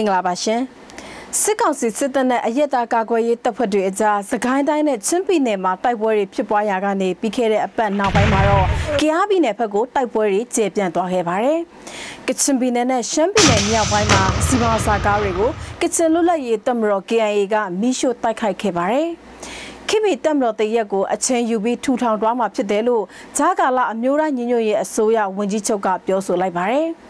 မင်္ဂလာပါရှင်စစ်ကောင်စီစစ်တပ်နဲ့အရက်သားကာကွယ်ရေးတပ်ဖွဲ့တွေအကြားစကိုင်းတိုင်းနဲ့ချင်းပြည်နယ်မှာတိုက်ပွဲတွေဖြစ်ပွားရာကနေပြီးခဲ့တဲ့အပတ်နောက်ပိုင်းမှာတော့ကယားပြည်နယ်ဘက်ကိုတိုက်ပွဲတွေကျေပြန့်သွားခဲ့ပါတယ်။ကချင်ပြည်နယ်နဲ့ရှမ်းပြည်နယ်မြောက်ပိုင်းမှာစီမံစာကားတွေကိုကချင်လွတ်လပ်ရေးတပ်မတော် KIA ကမိရှို့တိုက်ခိုက်ခဲ့ပါတယ်။ခိမီတက်မတော်တရက်ကိုအချင်းယူပြီးထူထောင်သွားမှာဖြစ်တယ်လို့ဂျာကာလာအမျိုးသားညီညွတ်ရေးအစိုးရဝန်ကြီးချုပ်ကပြောဆိုလိုက်ပါတယ်။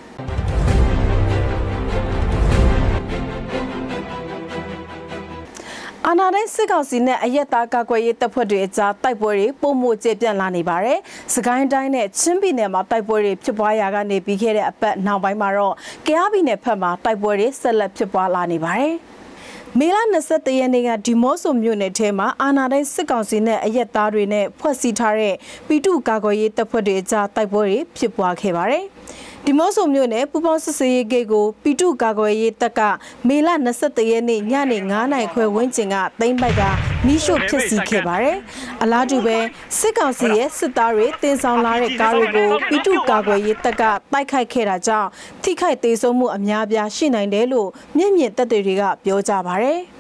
အာနာတိုင်းစစ်ကောင်စီနဲ့အရက်သားကာကွယ်ရေးတပ်ဖွဲ့တွေအကြားတိုက်ပွဲတွေပုံမှုကျေပြန့်လာနေပါတယ်။စကိုင်းတိုင်းနဲ့ချင်းပြည်နယ်မှာတိုက်ပွဲတွေဖြစ်ပွားရာကနေပြီးခဲ့တဲ့အပတ်နောက်ပိုင်းမှာတော့ကယားပြည်နယ်ဘက်မှာတိုက်ပွဲတွေဆက်လက်ဖြစ်ပွားလာနေပါတယ်။မေလ23ရက်နေ့ကဒီမော့ဆိုမြို့နယ်ထဲမှာအာနာတိုင်းစစ်ကောင်စီနဲ့အရက်သားတွေနဲ့ဖွဲ့စည်းထားတဲ့ပီတုကာကွယ်ရေးတပ်ဖွဲ့တွေအကြားတိုက်ပွဲတွေဖြစ်ပွားခဲ့ပါတယ်။ ဒီမော့ဆိုမြို့နယ်ပူပေါင်းစစ်စေးရေးဂိတ်ကိုပီတုကာကွယ်ရေးတပ်ကမေလ23ရက်နေ့ညနေ9နာရီခွဲဝန်းကျင်ကသိမ်းပိုက်ကမိရှို့ဖြစ်စီခဲ့ပါတယ်။အလားတူပဲစစ်ကောင်စီရဲ့စစ်သားတွေတင်ဆောင်လာတဲ့ကားတွေကိုပီတုကာကွယ်ရေးတပ်ကတိုက်ခိုက်ခဲ့တာကြောင့်ထိခိုက်သေးဆုံးမှုအများပြားရှိနိုင်တယ်လို့မြင့်မြင့်တပ်တွေကပြောကြပါတယ်။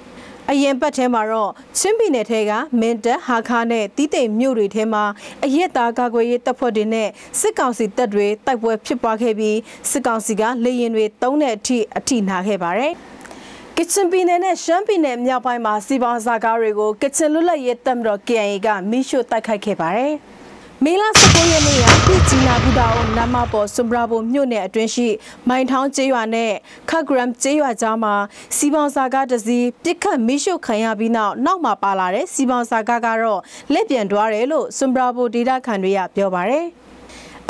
အရင်ပတ်ထဲမှာတော့ချင်းပြည်နယ်ထဲကမင်းတပ်ဟာခါနဲ့တီးတိမ်မြို့တွေထဲမှာအရက်သားကာကွယ်ရေးတပ်ဖွဲ့တွေနဲ့စစ်ကောင်စီတပ်တွေတိုက်ပွဲဖြစ်ပွားခဲ့ပြီးစစ်ကောင်စီကလေရင်တွေတုံးတဲ့အထိအထိနာခဲ့ပါတယ်ကချင်ပြည်နယ်နဲ့ရှမ်းပြည်နယ်မြောက်ပိုင်းမှာစီပေါင်းစာကားတွေကိုကချင်လွတ်လပ်ရေးတပ်မတော် KIA ကမိရှို့တိုက်ခိုက်ခဲ့ပါတယ်။ မေလ19ရက်နေ့ကပြည်ကြီးနာဘူတာအုံနမပေါ်ဆွမ်ဘရာဘိုမြို့နယ်အတွင်းရှိမိုင်ထောင်းကျေးရွာနဲ့ခတ်ဂရမ်ကျေးရွာကြားမှာစီပေါင်စာကားတစည်းပြစ်ခတ်မိရှုခံရပြီးနောက်နောက်မှာပါလာတဲ့စီပေါင်စာကားကတော့လက်ပြန်တွားတယ်လို့ဆွမ်ဘရာဘိုဒေတာခန်တွေကပြောပါတယ်။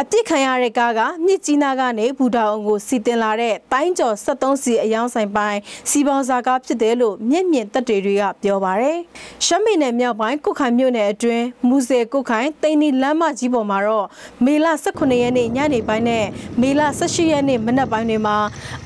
အပြစ်ခံရတဲ့ကားကမြစ်ကြီးနားကနေဘူတာအောင်ကိုစီတင်လာတဲ့တိုင်းကျော်73စီအယောင်ဆိုင်ပိုင်းစီပေါင်စာကားဖြစ်တယ်လို့မျက်မြင်သက်တွေတွေကပြောပါတယ်။ရှမ်းပြည်နယ်မြောက်ပိုင်းကုခိုင်မြို့နယ်အတွင်းမူဆယ်ကုခိုင်တိန်နီလမ်းမကြီးပေါ်မှာတော့မေလ18ရက်နေ့ညနေပိုင်းနဲ့မေလ18ရက်နေ့မနက်ပိုင်းတွေမှာ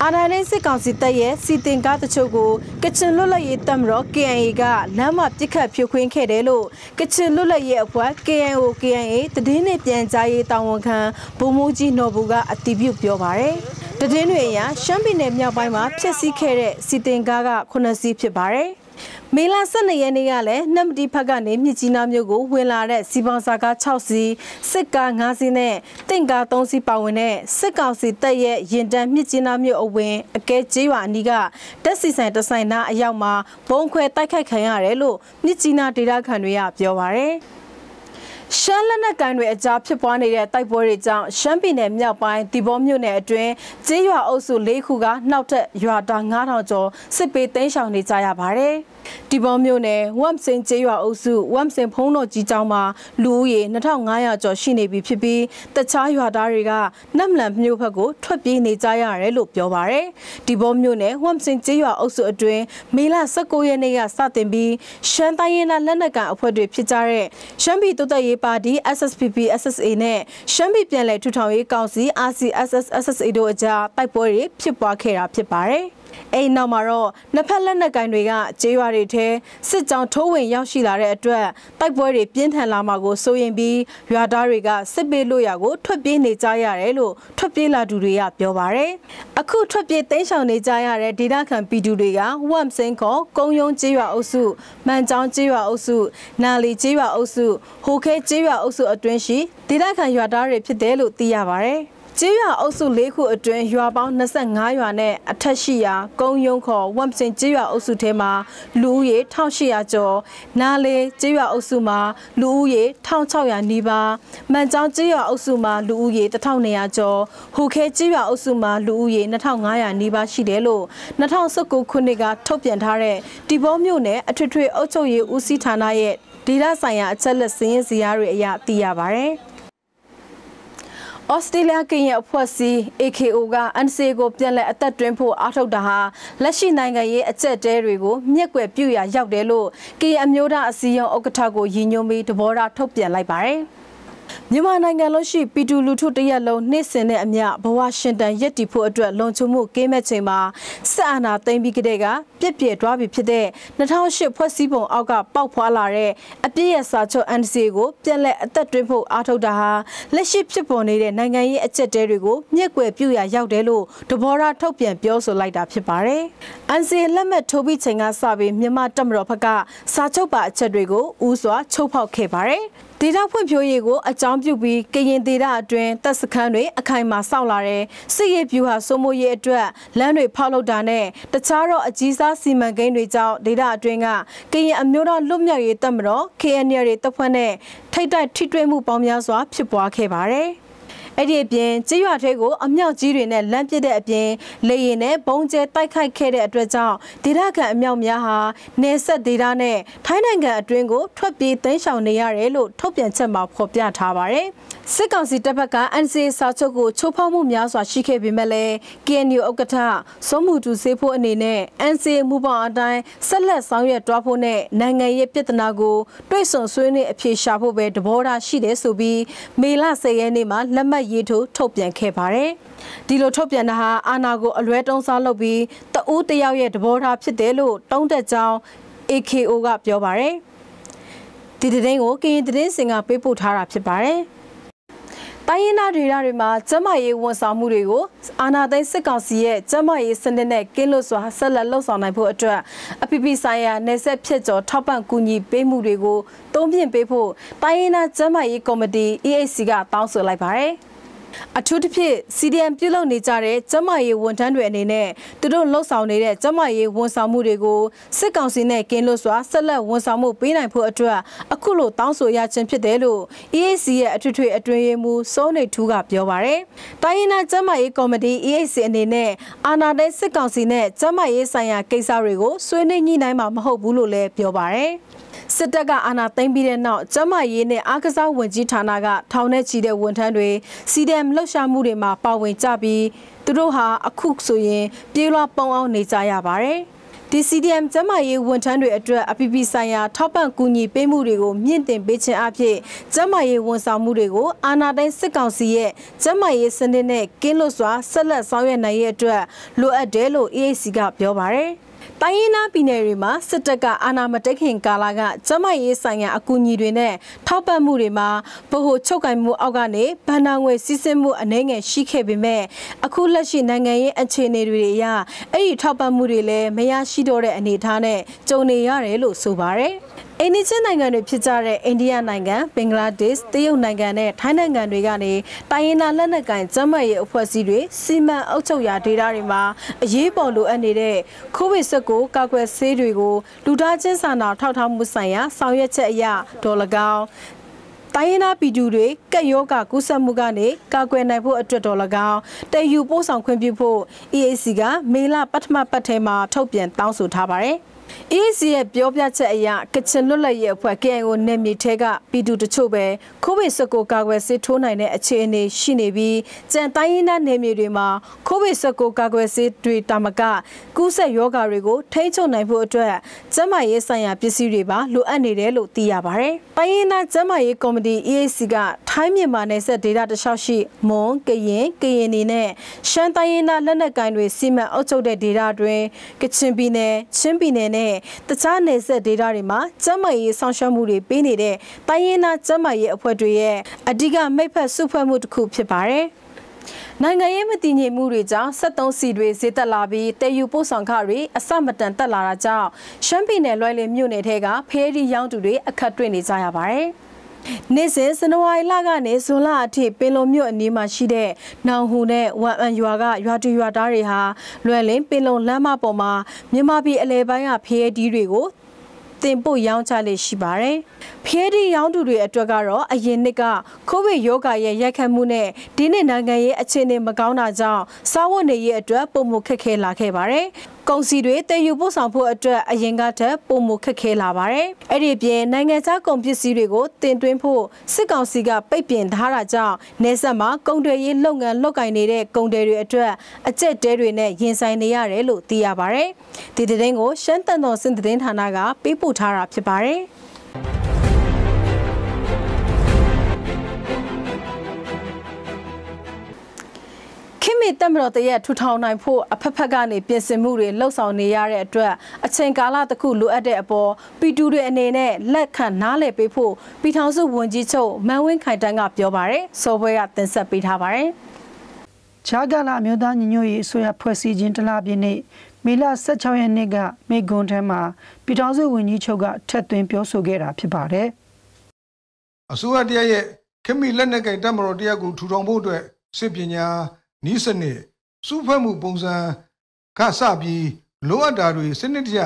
အာဏာသိမ်းစစ်ကောင်စီတပ်ရဲ့စီတင်ကားတချို့ကိုကချင်လွတ်လပ်ရေးတပ်မတော် KNA ကလမ်းမပစ်ခတ်ဖြိုခွင်းခဲ့တယ်လို့ကချင်လွတ်လပ်ရေးအဖွဲ့ KNO KNA တည်င်းနဲ့ပြန်ကြားရေးတာဝန်ခံဗိုလ်မှူးကြီးနော်ဘူကအတည်ပြုပြောပါရယ်တည်င်းတွေအရရှမ်းပြည်နယ်မြောက်ပိုင်းမှာဖျက်ဆီးခဲ့တဲ့စီတင်ကားက9စီးဖြစ်ပါတယ်မေလ12ရက်နေ့ကလည်းနှမတီဖက်ကနေမြစ်ကြီးနားမြို့ကိုဝင်လာတဲ့စီပေါင်စာကား6စီးစစ်ကား5စီးနဲ့တင့်ကား3စီးပါဝင်တဲ့စစ်ကောင်စီတပ်ရဲ့ရင်တန်းမြစ်ကြီးနားမြို့အဝင်အကဲကျေးရွာအနီးကတက်စီဆိုင်တဆိုင်နာအရောက်မှာဘုံခွဲတိုက်ခိုက်ခံရတယ်လို့မြစ်ကြီးနားဒေသခံတွေကပြောပါရယ် ရှမ်းလက်နက်ကန်တွေအကြားဖြစ်ပွားနေတဲ့တိုက်ပွဲတွေကြောင့်ရှမ်းပြည်နယ်မြောက်ပိုင်းဒီဘောမြို့နယ်အတွင်းကျေးရွာအုပ်စု၄ခုကနှောက်ထက်ရွာသား9000ကျော်စစ်ပေးသိမ်းရှောင်နေကြရပါတယ်။ ဒီဘောမြို့နယ်ဝမ်စင်ကျေးရွာအုပ်စုဝမ်စင်ဖုံးတော်ကြီးကျောင်းမှာလူဦးရေ2500ကျော်ရှိနေပြီဖြစ်ပြီးတခြားရွာသားတွေကနတ်မလန်မြို့ဘက်ကိုထွက်ပြေးနေကြရတယ်လို့ပြောပါရယ်ဒီဘောမြို့နယ်ဝမ်စင်ကျေးရွာအုပ်စုအတွင်းမေလ19ရက်နေ့ကစတင်ပြီးရှမ်းတိုင်းရင်းသားလက်နက်ကန်အဖွဲ့တွေဖြစ်ကြတဲ့ရှမ်းပြည်တိုးတက်ရေးပါတီ SSPP SSA နဲ့ရှမ်းပြည်ပြည်လည်ထူထောင်ရေးကောင်စီ RCSS SSA တို့အကြားတိုက်ပွဲတွေဖြစ်ပွားခဲ့တာဖြစ်ပါတယ်။ အဲ့နောက်မှာတော့နှစ်ဖက်လက်နက်ကင်တွေကကျေးရွာတွေထဲစစ်ကြောင်းထိုးဝင်ရောက်ရှိလာတဲ့အတွက်တိုက်ပွဲတွေပြင်းထန်လာမှာကိုစိုးရင်ပြီးရွာသားတွေကစစ်ပေးလို့ရကိုထွက်ပြေးနေကြရတယ်လို့ထွက်ပြေးလာသူတွေကပြောပါတယ်။အခုထွက်ပြေးတိမ်းရှောင်နေကြရတဲ့ဒေသခံပြည်သူတွေကဝမ်စင်းခေါ်ကုန်းယုံကျေးရွာအုပ်စုမှန်ချောင်းကျေးရွာအုပ်စုနာလီကျေးရွာအုပ်စုဟိုခဲကျေးရွာအုပ်စုအတွင်းရှိဒေသခံရွာသားတွေဖြစ်တယ်လို့သိရပါတယ်။ ကျေးရွာအုပ်စု၄ခုအတွင်းရွာပေါင်း25ရွာနဲ့အထက်ရှိရာကုန်းယုံခေါ်ဝမ်စင်ကျေးရွာအုပ်စုထဲမှာလူဦးရေ1800ကျော်နာလေကျေးရွာအုပ်စုမှာလူဦးရေ1600နီးပါးမှန်ကျောင်းကျေးရွာအုပ်စုမှာလူဦးရေ1200ကျော်ဟူခဲကျေးရွာအုပ်စုမှာလူဦးရေ2500နီးပါးရှိတယ်လို့2019ခုနှစ်ကထုတ်ပြန်ထားတဲ့ဒီဘောမြို့နယ်အထွေထွေအုပ်ချုပ်ရေးဦးစီးဌာနရဲ့ဒေသဆိုင်ရာအချက်လက်စည်းရင်းစရာတွေအရသိရပါဗျ။ ဩစတြေးလျကရင်အဖွဲ့အစည်း AKO က NCA ကိုပြန်လည်အသက်တွင်းဖို့အားထုတ်တာဟာလက်ရှိနိုင်ငံရေးအကျက်တဲတွေကိုမြက်ွယ်ပြုရာရောက်တယ်လို့ကရင်အမျိုးသားအစည်းအရုံးဥက္ကဋ္ဌကိုရည်ညွှန်းပြီးတဘောထားထုတ်ပြန်လိုက်ပါတယ်။ မြန်မာနိုင်ငံလုံးရှိပီတူလူထုတရက်လုံးနှိမ့်စင်တဲ့အမျှဘဝရှင်တန်ရက်တီဖို့အတွက်လုံခြုံမှုကင်းမဲ့ချိန်မှာစစ်အာဏာသိမ်းပြီးကတည်းကပြစ်ပြစ်တွားပြီးဖြစ်တဲ့2008ဖွဲ့စည်းပုံအောက်ကပေါက်ဖွာလာတဲ့အပြည့်ရစာချုပ် NCA ကိုပြန်လည်အသက်သွင်းဖို့အားထုတ်တာဟာလက်ရှိဖြစ်ပေါ်နေတဲ့နိုင်ငံရေးအကျက်တဲတွေကိုမြက်ွယ်ပြုရာရောက်တယ်လို့တဘောရာထုတ်ပြန်ပြောဆိုလိုက်တာဖြစ်ပါတယ်။ NCA လက်မှတ်ထိုးပြီးချိန်ကစပြီးမြန်မာတပ်မတော်ဘက်ကစာချုပ်ပါအချက်တွေကိုဥစွာချုပ်ဖောက်ခဲ့ပါတယ်။ ဒေတာဖွံ့ဖြိုးရေးကိုအကြောင်းပြုပြီးကရင်ဒေတာအတွင်းတပ်စခန်းတွေအခိုင်အမာစောက်လာတဲ့စစ်ရေးဗျူဟာစိုးမိုးရေးအတွက်လမ်းတွေဖောက်လုပ်တာနဲ့တခြားသောအကြီးစားစီမံကိန်းတွေကြောင့်ဒေတာအတွင်းကကရင်အမျိုးသားလွတ်မြောက်ရေးတပ်မတော် KNL တွေတပ်ဖွဲ့နဲ့ထိတ်တိုက်ထိတွေ့မှုပေါင်းများစွာဖြစ်ပွားခဲ့ပါတယ်။ အဲ့ဒီအပြင်ကြေးရွာထဲကိုအမြောက်ကြီးတွေနဲ့လမ်းပစ်တဲ့အပြင်လေရင်နဲ့ဘုံကျဲတိုက်ခိုက်ခဲ့တဲ့အတွက်ကြောင့်ဒေသခံအမြောက်များဟာနေဆက်ဒေသနဲ့ထိုင်းနိုင်ငံအတွင်းကိုထွက်ပြေးသိမ်းရှောင်နေရတယ်လို့ထုတ်ပြန်ချက်မှာဖော်ပြထားပါတယ်။စစ်ကောင်စီတပ်ဖက်က NCA စာချုပ်ကိုချိုးဖောက်မှုများစွာရှိခဲ့ပေမဲ့လည်း KNU ဥက္ကဋ္ဌစောမှုတူစေးဖို့အနေနဲ့ NCA မူပေါင်းအတိုင်းဆက်လက်ဆောင်ရွက်တွားဖို့နဲ့နိုင်ငံရေးပြည်ထနာကိုတွဲဆုံဆွေးနွေးအပြေရှာဖို့ပဲတဘောထားရှိတယ်ဆိုပြီးမေလ10ရက်နေ့မှာလက်မှတ်ရေးထိုးထုတ်ပြန်ခဲ့ပါတယ်။ဒီလိုထုတ်ပြန်တာဟာအာဏာကိုအလွဲတုံးစားလုပ်ပြီးတဦးတယောက်ရဲ့သဘောထားဖြစ်တယ်လို့တုံးတက်ကြောင်း AKO ကပြောပါတယ်။ဒီတဲ့င်းကိုကရင်သတင်းစင်ကပေးပို့ထားတာဖြစ်ပါတယ်။တိုင်းရင်းသားဒေသတွေမှာကျန်းမာရေးဝန်ဆောင်မှုတွေကိုအာဏာသိမ်းစစ်ကောင်စီရဲ့ကျန်းမာရေးစနစ်နဲ့ကင်းလွတ်စွာဆက်လက်လှုပ်ဆောင်နိုင်ဖို့အတွက်အပိပိဆိုင်ရာနယ်ဆက်ဖြစ်ကျော်ထောက်ပံ့ကူညီပေးမှုတွေကိုတုံ့ပြန်ပေးဖို့တိုင်းရင်းသားကျန်းမာရေးကော်မတီ EAC ကတောင်းဆိုလိုက်ပါတယ်။ အထူးသဖြင့် CDM ပြုလုပ်နေကြတဲ့ကျမရေးဝန်ထမ်းတွေအနေနဲ့သူတို့လှုပ်ဆောင်နေတဲ့ကျမရေးဝန်ဆောင်မှုတွေကိုစစ်ကောင်စီနဲ့ကင်းလို့စွာဆက်လက်ဝန်ဆောင်မှုပေးနိုင်ဖို့အတွက်အခုလိုတောင်းဆိုရခြင်းဖြစ်တယ်လို့ EAC ရဲ့အထွေထွေအတွင်းရေးမှူးစိုးနေထူးကပြောပါရယ်။တိုင်းရင်းသားကျမရေးကော်မတီ EAC အနေနဲ့အာဏာသိမ်းစစ်ကောင်စီနဲ့ကျမရေးဆိုင်ရာကိစ္စတွေကိုဆွေးနွေးညှိနှိုင်းမှာမဟုတ်ဘူးလို့လည်းပြောပါရယ်။ စစ်တပ်ကအာဏာသိမ်းပြီးတဲ့နောက်ကျမရေးနဲ့အားကစားဝန်ကြီးဌာနကထောင်ထဲချီတဲ့ဝန်ထမ်းတွေစီဒမ်လှုပ်ရှားမှုတွေမှာပါဝင်ကြပြီးသူတို့ဟာအခုဆိုရင်ပြေးလွှားပုံအောင်နေကြရပါတယ်။ DCDM ကျမရေးဝန်ထမ်းတွေအတွက်အပီပီဆိုင်ရာထောက်ပံ့ကူညီပေးမှုတွေကိုမြင့်တင်ပေးခြင်းအဖြစ်ကျမရေးဝန်ဆောင်မှုတွေကိုအာဏာသိမ်းစစ်ကောင်စီရဲ့ကျမရေးစနစ်နဲ့ကင်းလွတ်စွာဆက်လက်ဆောင်ရွက်နိုင်ရဲ့အတွက်လိုအပ်တယ်လို့ EAC ကပြောပါတယ်။ တိုင်းရင်းသားပြည်နယ်တွေမှာစစ်တပ်ကအာဏာမတက်ခင်ကာလကကျမရေးဆိုင်ရာအကူအညီတွေနဲ့ထောက်ပံ့မှုတွေမှာဗဟိုချုပ်ကင်မှုအောက်ကနေဗန်နာငွေစီးဆင်းမှုအနှဲငယ်ရှိခဲ့ပေမဲ့အခုလက်ရှိနိုင်ငံရေးအခြေအနေတွေအရအဲ့ဒီထောက်ပံ့မှုတွေလည်းမရရှိတော့တဲ့အနေအထားနဲ့ကြုံနေရတယ်လို့ဆိုပါတယ်။အိန္ဒိချင်းနိုင်ငံတွေဖြစ်ကြတဲ့အိန္ဒိယနိုင်ငံဘင်္ဂလားဒေ့ရှ်တရုတ်နိုင်ငံနဲ့ထိုင်းနိုင်ငံတွေကနေတိုင်းရင်းသားလက်နက်ကိုင်ကျန်းမာရေးအဖွဲ့အစည်းတွေစီမံအုပ်ချုပ်ရာဒေသတွေမှာအရေးပေါ်လိုအပ်နေတဲ့ကိုဗစ် 19ကာကွယ်ဆေးတွေကိုလူသားချင်းစာနာထောက်ထားမှုဆိုင်ရာဆောင်ရွက်ချက်အရဒေါ်လကောင်တိုင်းရင်းသားပြည်သူတွေကက်ယောဂကူးစက်မှုကနေကာကွယ်နိုင်ဖို့အတွက်တော်၎င်းတည်ယူပို့ဆောင်ခွင့်ပြုဖို့ EAC ကမေလပထမပတ်ထဲမှာထုတ်ပြန်တောင်းဆိုထားပါတယ်။ EAC ရဲ့ပြောပြချက်အရကချင်လွတ်လပ်ရေးအဖွဲ့ KNO နယ်မြေထဲကပြည်သူတချို့ပဲကိုဗစ် 19 ကာကွယ်ဆေးထိုးနိုင်တဲ့အခြေအနေရှိနေပြီးကြံတိုင်းရင်းသားနယ်မြေတွေမှာကိုဗစ် 19 ကာကွယ်ဆေးတွေတာမကကူးစက်ရောဂါတွေကိုထိန်းချုပ်နိုင်ဖို့အတွက်ကျန်းမာရေးဆိုင်ရာပစ္စည်းတွေပါလိုအပ်နေတယ်လို့သိရပါတယ်။တိုင်းရင်းသားကျန်းမာရေးကော်မတီ EAC ကထိုင်းမြန်မာနယ်စပ်ဒေသတခြားရှိမွန်ကရင်ကရင်နေနဲ့ရှမ်းတိုင်းရင်းသားလက်နက်ကိုင်တွေစီမံအုပ်ချုပ်တဲ့ဒေသအတွင်းကချင်ပြည်နယ်ချင်းပြည်နယ်နဲ့တခြားနယ်စပ်ဒေသတွေမှာကျန်းမာရေးဆောင်ရှောက်မှုတွေပေးနေတဲ့တိုင်းရင်းသားကျန်းမာရေးအဖွဲ့တွေရဲ့အဓိကမိတ်ဖက်စုဖွဲ့မှုတစ်ခုဖြစ်ပါတယ်။နိုင်ငံရေးမတည်ငြိမ်မှုတွေကြောင့်73စီတွေဈေးတက်လာပြီးတည်ယူပို့ဆောင်ခတွေအစမတန်တက်လာတာကြောင့်ရှမ်းပြည်နယ်လွိုင်းလင်မြို့နယ်ထဲကဖဲရီရောင်းသူတွေအခက်တွေ့နေကြရပါတယ်။ နေ့စဉ်ဇန်နဝါရီလကနေဇွန်လအထိပင်လုံမြို့အနီးမှာရှိတဲ့နောင်ဟူနဲ့ဝမ်အန်ရွာကရွာတူရွာသားတွေဟာလွယ်လင်းပင်လုံလမ်းမပေါ်မှာမြန်မာပြည်အလဲပိုင်းကဖရဲဒီတွေကိုတင်ပို့ရောင်းချလေရှိပါတယ်။ဖျဲဒီရောင်းသူတွေအတွက်ကတော့အရင်နှစ်ကကိုဗစ်ရောဂါရဲ့ရိုက်ခတ်မှုနဲ့ဒီနှစ်နိုင်ငံရေးအခြေအနေမကောင်းတာကြောင့်စားဝတ်နေရေးအတွက်ပုံမှုခက်ခဲလာခဲ့ပါတယ်။ ကုန်စည်တွေတည်ယူပို့ဆောင်ဖို့အတွက်အရင်ကထက်ပိုမိုခက်ခဲလာပါတယ်။အဲ့ဒီပြင်နိုင်ငံခြားကုန်ပစ္စည်းတွေကိုတင်သွင်းဖို့စစ်ကောင်စီကပိတ်ပင်ထားတာကြောင့်နေဆက်မှာကုန်တွေရေးလုပ်ငန်းလုပ်ကိုင်နေတဲ့ကုန်တွေတွေအတွက်အကျက်တဲတွေနဲ့ရင်ဆိုင်နေရတယ်လို့သိရပါတယ်။ဒီတဲ့င်းကိုရှမ်းတန်တော်စင်သတင်းဌာနကပေးပို့ထားတာဖြစ်ပါတယ်။ မီတက်မတော်တရက်ထူထောင်နိုင်ဖို့အဖက်ဖက်ကနေပြင်ဆင်မှုတွေလှုပ်ဆောင်နေရတဲ့အတွက်အချိန်ကာလတစ်ခုလိုအပ်တဲ့အပေါ်ပီတူတွေအနေနဲ့လက်ခံနားလည်ပေးဖို့ပြည်ထောင်စုဝန်ကြီးချုပ်မန်ဝင်းခိုင်တန်းကပြောပါတယ်စောပွဲကတင်ဆက်ပေးထားပါတယ်ခြားကလာမျိုးသားညီညွတ်ရေးအစိုးရဖွဲ့စည်းခြင်းတလားပြည့်နေ့မေလ16ရက်နေ့ကမေကွန်ထဲမှာပြည်ထောင်စုဝန်ကြီးချုပ်ကထက်သွင်းပြောဆိုခဲ့တာဖြစ်ပါတယ်အစိုးရတရက်ရဲ့ခမီလက်နက်ကင်တပ်မတော်တရက်ကိုထူထောင်ဖို့အတွက်စစ်ပညာ နီးစနစ်စုဖွဲ့မှုပုံစံကစပြီးလိုအပ်တာတွေစနစ်တကျ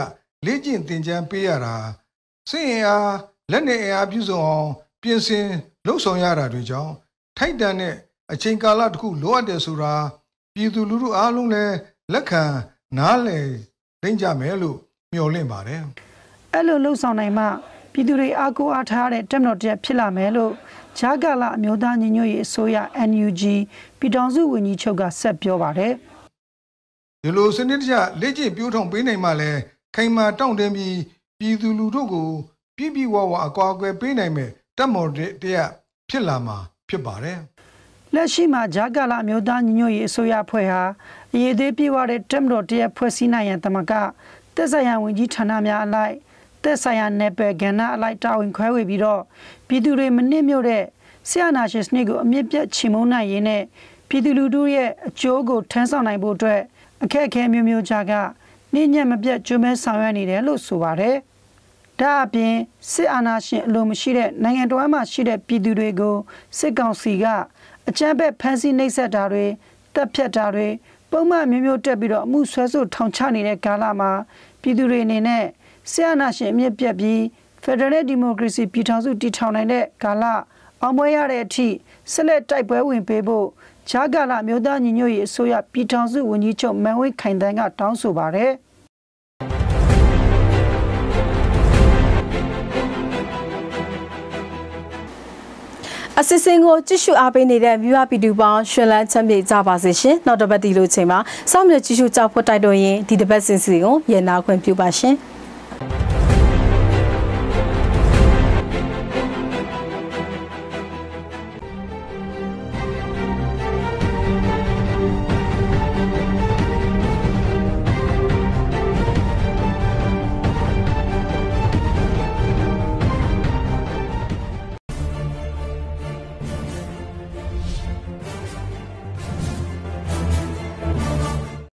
လေ့ကျင့်သင်ကြားပေးရတာစစ်ရင်အားလက်နက်အင်အားပြုစုံအောင်ပြင်ဆင်လှုပ်ဆောင်ရတာတွေကြောင့်ထိုက်တန်တဲ့အချိန်ကာလတစ်ခုလိုအပ်တယ်ဆိုတာပြည်သူလူထုအားလုံးလည်းလက်ခံနားလည်သိကြမယ်လို့မျှော်လင့်ပါတယ်အဲ့လိုလှုပ်ဆောင်နိုင်မှ ပြည်သူတွေအားကိုးအားထားတဲ့တက်မတော်တက်ဖြစ်လာမယ်လို့ဂျာကာလာအမျိုးသားညီညွတ်ရေးအစိုးရ NUG ပြည်ထောင်စုဝန်ကြီးချုပ်ကဆက်ပြောပါတယ်ဒီလိုစနစ်တကျလက်ကျင့်ပြိုးထောင်ပေးနိုင်မှလည်းခိုင်မာတောင့်တင်းပြီးပြည်သူလူထုကိုပြည့်ပြည့်ဝဝအကွာအကွယ်ပေးနိုင်မယ်တက်မော်တရားဖြစ်လာမှာဖြစ်ပါတယ်လက်ရှိမှာဂျာကာလာမျိုးသားညီညွတ်ရေးအစိုးရဖွဲ့ဟာအရေးသေးပြေဝတဲ့တက်မတော်တရက်ဖွဲ့စည်းနိုင်ရန်တမကတက်ဆိုင်ရာဝန်ကြီးဌာနများအလိုက် တက်ဆိုင်ရာနယ်ပယ်ကဏ္ဍအလိုက်တာဝန်ခွဲဝေပြီးတော့ပြည်သူတွေမနစ်မြို့တဲ့ဆရာနာရှင်စနစ်ကိုအမြင့်ပြတ်ချေမှုန်းနိုင်ရင်းနဲ့ပြည်သူလူထုရဲ့အကျိုးကိုထမ်းဆောင်နိုင်ဖို့အတွက်အခက်အခဲမျိုးမျိုးကြားကနှိညံ့မပြတ်ကြိုးမဲဆောင်ရွက်နေတယ်လို့ဆိုပါတယ်။ဒါအပြင်စစ်အာဏာရှင်အလိုမရှိတဲ့နိုင်ငံတော်မှာရှိတဲ့ပြည်သူတွေကိုစစ်ကောင်စီကအကြမ်းဖက်ဖမ်းဆီးနှိပ်စက်တာတွေတပ်ဖြတ်တာတွေပုံမှန်မျိုးမျိုးတက်ပြီးတော့အမှုဆွဲဆိုထောင်ချနေတဲ့ကာလမှာပြည်သူတွေအနေနဲ့ ဆရာနာရှင်အမြင့်ပြတ်ပြီး Federal Democracy ပြည်ထောင်စုတည်ထောင်နိုင်တဲ့ကာလအောင်ပွဲရတဲ့အထိဆက်လက်တိုက်ပွဲဝင်ပေးဖို့ဂျာကာလာမျိုးသားညီညွတ်ရေးအစိုးရပြည်ထောင်စုဝန်ကြီးချုပ်မန်ဝင်းခိုင်တန်းကတောင်းဆိုပါတယ်အစစ်စင်ကိုကြည့်ရှုအားပေးနေတဲ့မြူအပီတူပေါင်းရှင်လန်းချမ်းမြေကြပါစေရှင်နောက်တစ်ပတ်ဒီလိုချိန်မှာစောင့်မျှကြည့်ရှုကြောက်ဖို့တိုက်တွန်းရင်ဒီတစ်ပတ်စင်စီကိုရန်နာခွင့်ပြုပါရှင် Thank you.